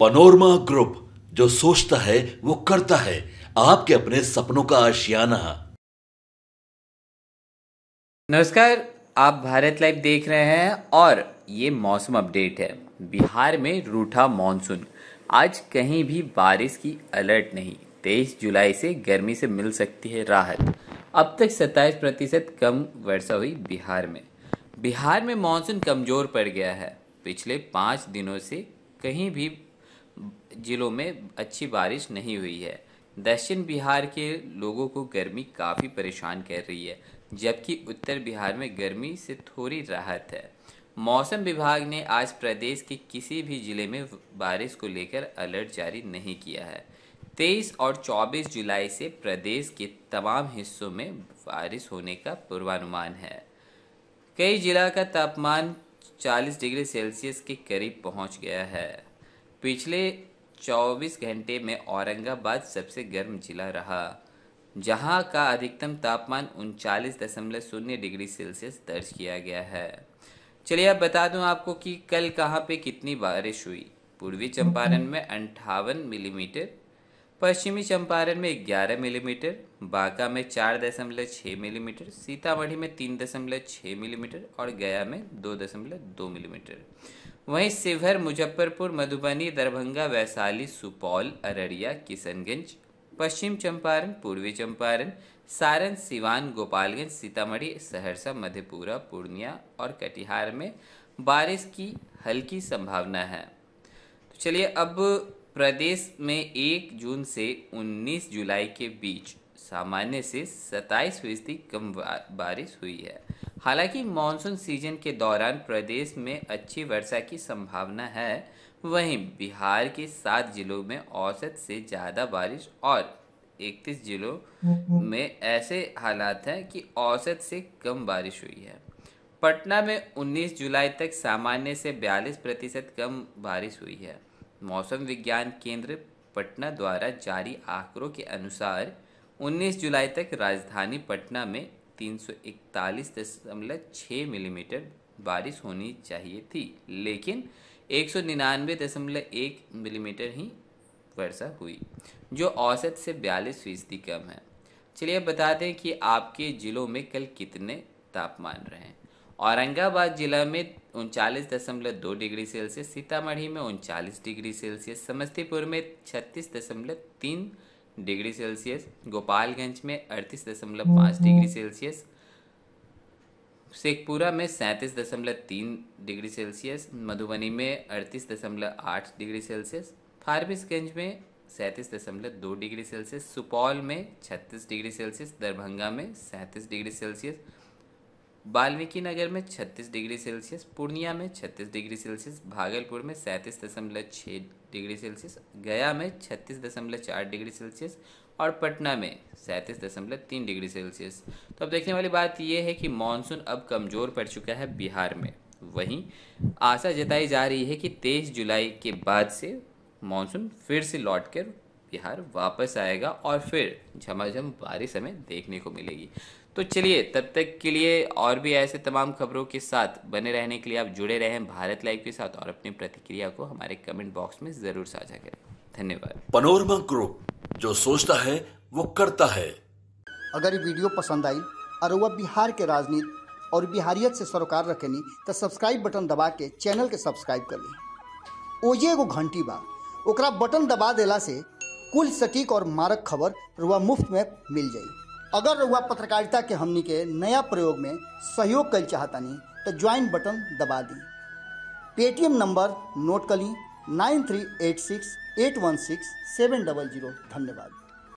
Panorama group जो सोचता है, वो करता है। आपके अपने सपनों का आशियाना नमस्कार, आप भारत लाइव देख रहे हैं और ये मौसम अपडेट है। बिहार में रूठा मानसून। आज कहीं भी बारिश की अलर्ट नहीं। तेईस जुलाई से गर्मी से मिल सकती है राहत। अब तक 27 प्रतिशत कम वर्षा हुई बिहार में। बिहार में मानसून कमज़ोर पड़ गया है। पिछले पाँच दिनों से कहीं भी जिलों में अच्छी बारिश नहीं हुई है। दक्षिण बिहार के लोगों को गर्मी काफ़ी परेशान कर रही है, जबकि उत्तर बिहार में गर्मी से थोड़ी राहत है। मौसम विभाग ने आज प्रदेश के किसी भी ज़िले में बारिश को लेकर अलर्ट जारी नहीं किया है। 23 और 24 जुलाई से प्रदेश के तमाम हिस्सों में बारिश होने का पूर्वानुमान है। कई जिला का तापमान 40 डिग्री सेल्सियस के करीब पहुँच गया है। पिछले 24 घंटे में औरंगाबाद सबसे गर्म जिला रहा, जहाँ का अधिकतम तापमान उनचालीस दशमलव शून्य डिग्री सेल्सियस दर्ज किया गया है। चलिए अब बता दूँ आपको कि कल कहाँ पे कितनी बारिश हुई। पूर्वी चंपारण में अंठावन मिलीमीटर, पश्चिमी चंपारण में 11 मिलीमीटर, बांका में चार दशमलव छः मिलीमीटर, सीतामढ़ी में तीन दशमलव छः मिलीमीटर और गया में दो दशमलव दो मिलीमीटर। वहीं शिवहर, मुजफ्फरपुर, मधुबनी, दरभंगा, वैशाली, सुपौल, अररिया, किशनगंज, पश्चिम चंपारण, पूर्वी चंपारण, सारण, सिवान, गोपालगंज, सीतामढ़ी, सहरसा, मधेपुरा, पूर्णिया और कटिहार में बारिश की हल्की संभावना है। तो चलिए अब प्रदेश में एक जून से 19 जुलाई के बीच सामान्य से 27 फ़ीसदी कम बारिश हुई है। हालाँकि मानसून सीज़न के दौरान प्रदेश में अच्छी वर्षा की संभावना है, वहीं बिहार के सात जिलों में औसत से ज़्यादा बारिश और 31 जिलों में ऐसे हालात हैं कि औसत से कम बारिश हुई है। पटना में 19 जुलाई तक सामान्य से 42 प्रतिशत कम बारिश हुई है। मौसम विज्ञान केंद्र पटना द्वारा जारी आंकड़ों के अनुसार 19 जुलाई तक राजधानी पटना में तीन सौ इकतालीस दशमलव छः मिलीमीटर बारिश होनी चाहिए थी, लेकिन एक सौ निन्यानवे दशमलव एक मिलीमीटर ही वर्षा हुई, जो औसत से बयालीस फ़ीसदी कम है। चलिए बता दें कि आपके ज़िलों में कल कितने तापमान रहे। औरंगाबाद जिला में उनचालीस दशमलव दो डिग्री सेल्सियस, सीतामढ़ी में उनचालीस डिग्री सेल्सियस, समस्तीपुर में छत्तीस दशमलव तीन डिग्री सेल्सियस गोपालगंज में अड़तीस दशमलव पाँच डिग्री सेल्सियस शेखपुरा में सैंतीस दशमलव तीन डिग्री सेल्सियस मधुबनी में अड़तीस दशमलव आठ डिग्री सेल्सियस फारबिसगंज में सैंतीस दशमलव दो डिग्री सेल्सियस सुपौल में छत्तीस डिग्री सेल्सियस दरभंगा में सैंतीस डिग्री सेल्सियस वाल्मीकि नगर में 36 डिग्री सेल्सियस, पूर्णिया में 36 डिग्री सेल्सियस, भागलपुर में सैंतीस दशमलव छः डिग्री सेल्सियस, गया में छत्तीस दशमलव चार डिग्री सेल्सियस और पटना में सैंतीस दशमलव तीन डिग्री सेल्सियस। तो अब देखने वाली बात यह है कि मानसून अब कमज़ोर पड़ चुका है बिहार में। वहीं आशा जताई जा रही है कि तेईस जुलाई के बाद से मानसून फिर से लौट कर बिहार वापस आएगा और फिर झमाझम बारिश हमें देखने को मिलेगी। तो चलिए तब तक के लिए और भी ऐसे तमाम खबरों के साथ बने रहने के लिए आप जुड़े रहें भारत लाइव के साथ और अपनी प्रतिक्रिया को हमारे कमेंट बॉक्स में ज़रूर साझा करें। धन्यवाद। पनोरमा ग्रुप जो सोचता है वो करता है। अगर ये वीडियो पसंद आई और वह बिहार के राजनीति और बिहारियत से सरोकार रखेनी तो सब्सक्राइब बटन दबा के चैनल के सब्सक्राइब कर ली। ओजे एगो घंटी बा ओकरा बटन दबा देला से कुल सटीक और मारक खबर रुआ मुफ़्त में मिल जाई। अगर रुआ पत्रकारिता के हमनी के नया प्रयोग में सहयोग कर चाहतनी तो ज्वाइन बटन दबा दी। पेटीएम नंबर नोट कर ली nine three eight six eight one six seven double zero धन्यवाद।